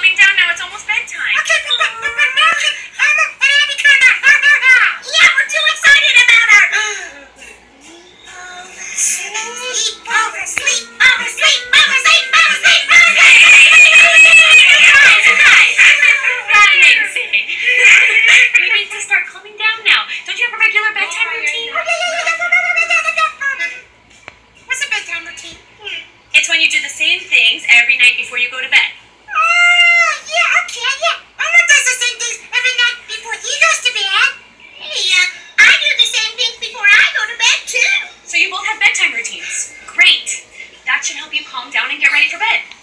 calming down now. It's almost bedtime. Okay, but, but, but, but ready for bed.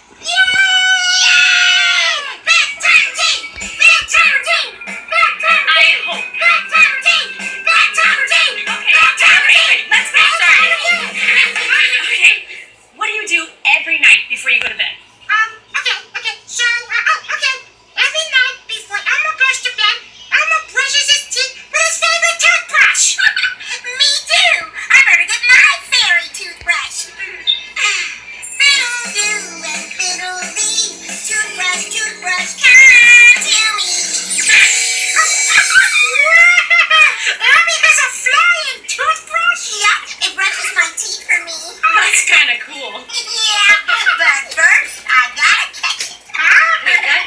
kind of cool. yeah, but first I gotta catch it. Huh? Wait, what?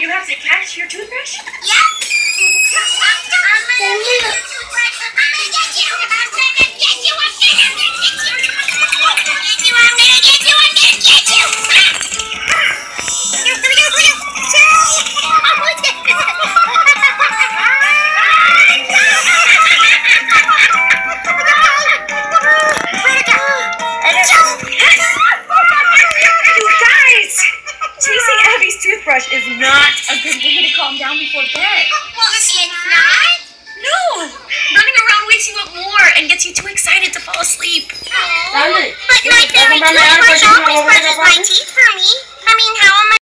You have to catch your toothbrush? Yep. I'm gonna get your toothbrush. I'm gonna get you. toothbrush is not a good way to calm down before bed. Well, it's not? No! Running around wakes you up more and gets you too excited to fall asleep. Aww. But my favorite toothbrush always brushes my teeth for me. I mean, how am I?